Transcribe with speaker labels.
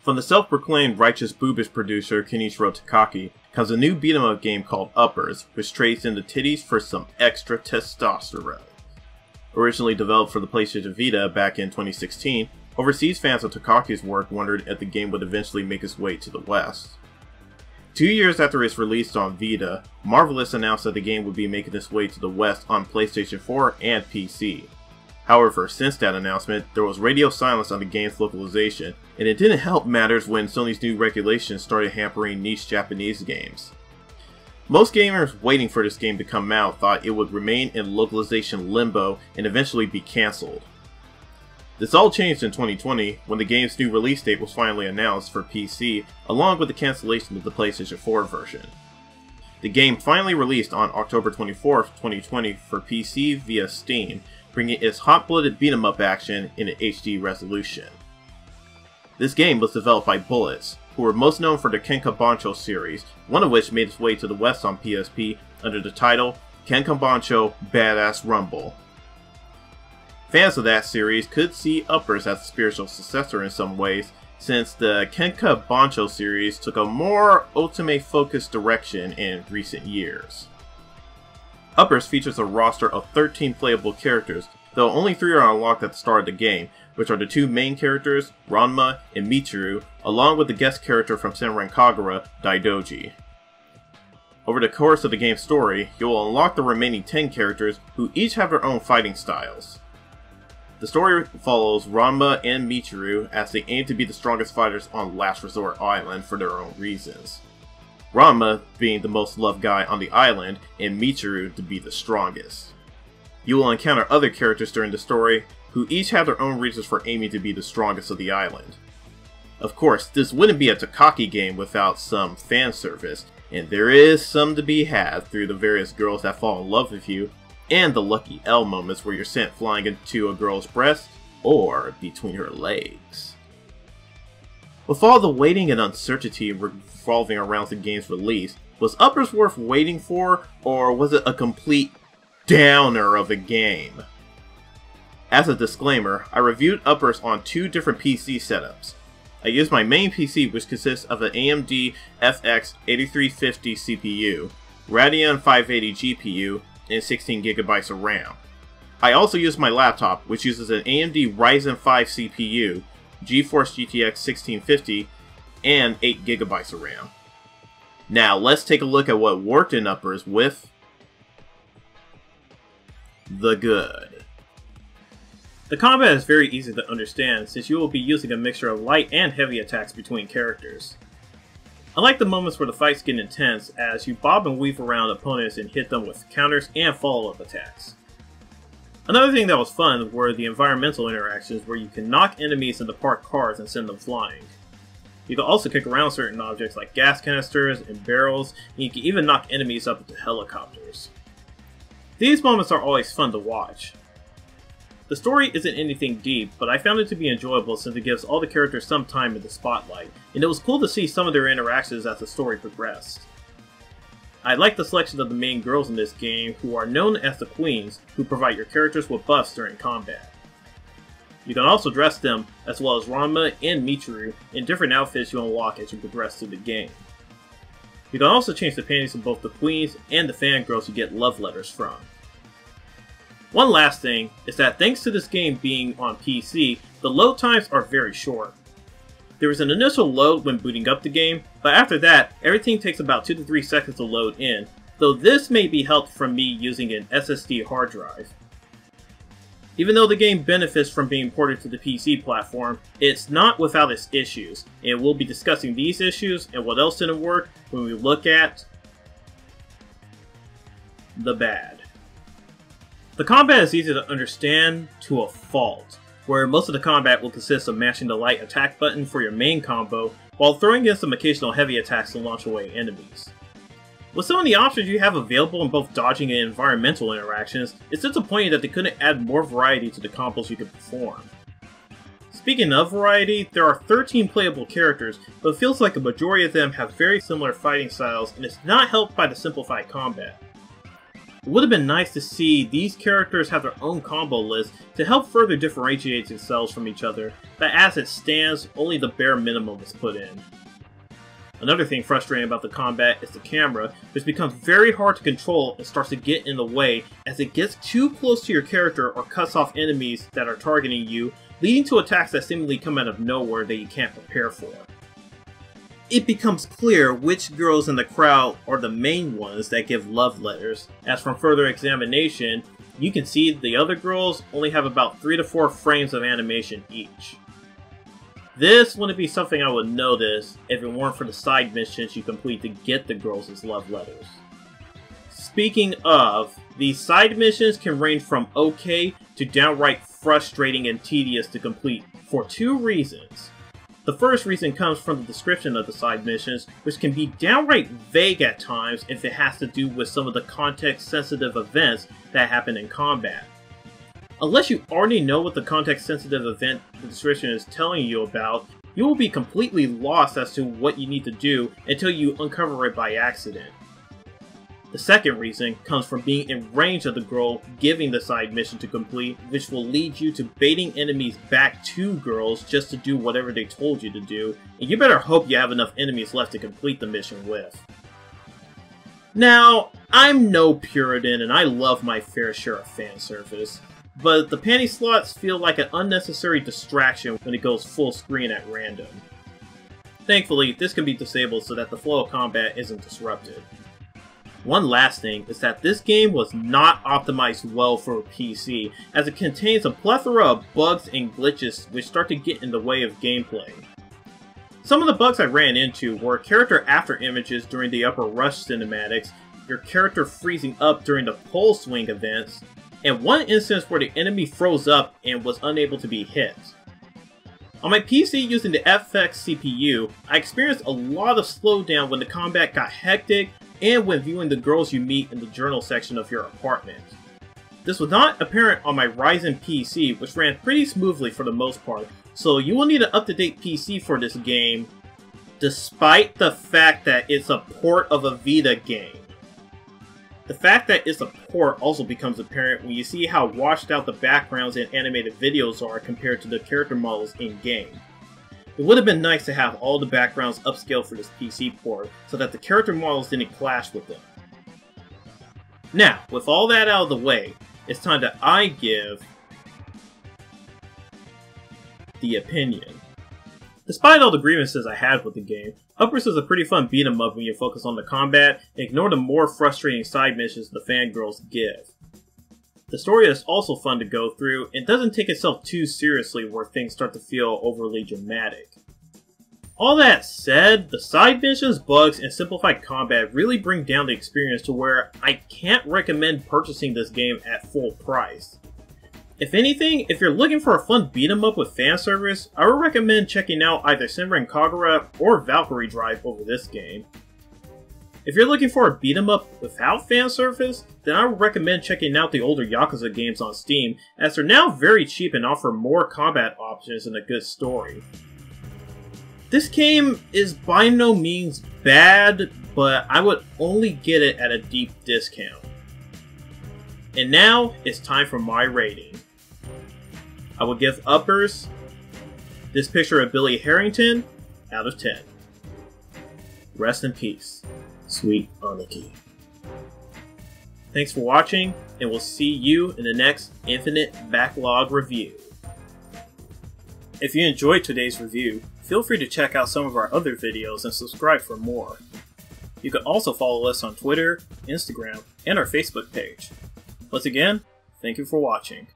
Speaker 1: From the self-proclaimed righteous boobish producer Kenichiro Takaki comes a new beat 'em up game called Uppers, which trades in the titties for some extra testosterone. Originally developed for the PlayStation Vita back in 2016, overseas fans of Takaki's work wondered if the game would eventually make its way to the West. Two years after its release on Vita, Marvelous announced that the game would be making its way to the West on PlayStation 4 and PC. However, since that announcement, there was radio silence on the game's localization, and it didn't help matters when Sony's new regulations started hampering niche Japanese games. Most gamers waiting for this game to come out thought it would remain in localization limbo and eventually be cancelled. This all changed in 2020 when the game's new release date was finally announced for PC, along with the cancellation of the PlayStation 4 version. The game finally released on October 24, 2020 for PC via Steam, bringing its hot-blooded beat-em-up action in an HD resolution. This game was developed by Bullets, who were most known for the Kenka Bancho series, one of which made its way to the West on PSP under the title Kenka Bancho Badass Rumble. Fans of that series could see Uppers as a spiritual successor in some ways, since the Kenka Bancho series took a more ultimate focused direction in recent years. Uppers features a roster of 13 playable characters, though only 3 are unlocked at the start of the game, which are the two main characters, Ranma and Michiru, along with the guest character from Senran Kagura, Daidoji. Over the course of the game's story, you will unlock the remaining 10 characters, who each have their own fighting styles. The story follows Ranma and Michiru as they aim to be the strongest fighters on Last Resort Island for their own reasons. Ranma being the most loved guy on the island, and Michiru to be the strongest. You will encounter other characters during the story, who each have their own reasons for aiming to be the strongest of the island. Of course, this wouldn't be a Takaki game without some fan service, and there is some to be had through the various girls that fall in love with you, and the lucky L moments where you're sent flying into a girl's breast, or between her legs. With all the waiting and uncertainty revolving around the game's release, was Uppers worth waiting for, or was it a complete downer of a game? As a disclaimer, I reviewed Uppers on two different PC setups. I used my main PC which consists of an AMD FX 8350 CPU, Radeon 580 GPU, and 16GB of RAM. I also used my laptop, which uses an AMD Ryzen 5 CPU, GeForce GTX 1650, and 8GB of RAM. Now, let's take a look at what worked in Uppers with the good. The combat is very easy to understand since you will be using a mixture of light and heavy attacks between characters. I like the moments where the fights get intense as you bob and weave around opponents and hit them with counters and follow-up attacks. Another thing that was fun were the environmental interactions where you can knock enemies into parked cars and send them flying. You can also kick around certain objects like gas canisters and barrels, and you can even knock enemies up into helicopters. These moments are always fun to watch. The story isn't anything deep, but I found it to be enjoyable since it gives all the characters some time in the spotlight, and it was cool to see some of their interactions as the story progressed. I like the selection of the main girls in this game, who are known as the Queens, who provide your characters with buffs during combat. You can also dress them, as well as Ranma and Michiru, in different outfits you unlock as you progress through the game. You can also change the panties of both the Queens and the fangirls you get love letters from. One last thing is that thanks to this game being on PC, the load times are very short. There is an initial load when booting up the game, but after that, everything takes about 2 to 3 seconds to load in, though this may be helped from me using an SSD hard drive. Even though the game benefits from being ported to the PC platform, it's not without its issues, and we'll be discussing these issues and what else didn't work when we look at the bad. The combat is easy to understand to a fault, where most of the combat will consist of mashing the light attack button for your main combo, while throwing in some occasional heavy attacks to launch away enemies. With some of the options you have available in both dodging and environmental interactions, it's disappointing that they couldn't add more variety to the combos you could perform. Speaking of variety, there are 13 playable characters, but it feels like a majority of them have very similar fighting styles and is not helped by the simplified combat. It would have been nice to see these characters have their own combo list to help further differentiate themselves from each other, but as it stands, only the bare minimum is put in. Another thing frustrating about the combat is the camera, which becomes very hard to control and starts to get in the way as it gets too close to your character or cuts off enemies that are targeting you, leading to attacks that seemingly come out of nowhere that you can't prepare for. It becomes clear which girls in the crowd are the main ones that give love letters, as from further examination, you can see the other girls only have about 3 to 4 frames of animation each. This wouldn't be something I would notice if it weren't for the side missions you complete to get the girls' love letters. Speaking of, these side missions can range from okay to downright frustrating and tedious to complete for two reasons. The first reason comes from the description of the side missions, which can be downright vague at times if it has to do with some of the context-sensitive events that happen in combat. Unless you already know what the context-sensitive event the description is telling you about, you will be completely lost as to what you need to do until you uncover it by accident. The second reason comes from being in range of the girl giving the side mission to complete, which will lead you to baiting enemies back to girls just to do whatever they told you to do, and you better hope you have enough enemies left to complete the mission with. Now, I'm no Puritan and I love my fair share of fan service, but the panty slots feel like an unnecessary distraction when it goes full screen at random. Thankfully, this can be disabled so that the flow of combat isn't disrupted. One last thing is that this game was not optimized well for PC, as it contains a plethora of bugs and glitches which start to get in the way of gameplay. Some of the bugs I ran into were character after images during the Upper Rush cinematics, your character freezing up during the pole swing events, and one instance where the enemy froze up and was unable to be hit. On my PC using the FX CPU, I experienced a lot of slowdown when the combat got hectic and when viewing the girls you meet in the journal section of your apartment. This was not apparent on my Ryzen PC, which ran pretty smoothly for the most part, so you will need an up-to-date PC for this game, despite the fact that it's a port of a Vita game. The fact that it's a port also becomes apparent when you see how washed out the backgrounds and animated videos are compared to the character models in-game. It would have been nice to have all the backgrounds upscaled for this PC port, so that the character models didn't clash with them. Now, with all that out of the way, it's time that I give the opinion. Despite all the grievances I had with the game, Uppers is a pretty fun beat 'em up when you focus on the combat and ignore the more frustrating side missions the fangirls give. The story is also fun to go through and doesn't take itself too seriously where things start to feel overly dramatic. All that said, the side missions, bugs, and simplified combat really bring down the experience to where I can't recommend purchasing this game at full price. If anything, if you're looking for a fun beat 'em up with fan service, I would recommend checking out either Senran Kagura or Valkyrie Drive over this game. If you're looking for a beat 'em up without fan service, then I would recommend checking out the older Yakuza games on Steam, as they're now very cheap and offer more combat options and a good story. This game is by no means bad, but I would only get it at a deep discount. And now, it's time for my rating. I will give uppers this picture of Billy Herrington out of 10. Rest in peace, sweet Aniki. Thanks for watching, and we'll see you in the next Infinite Backlog review. If you enjoyed today's review, feel free to check out some of our other videos and subscribe for more. You can also follow us on Twitter, Instagram, and our Facebook page. Once again, thank you for watching.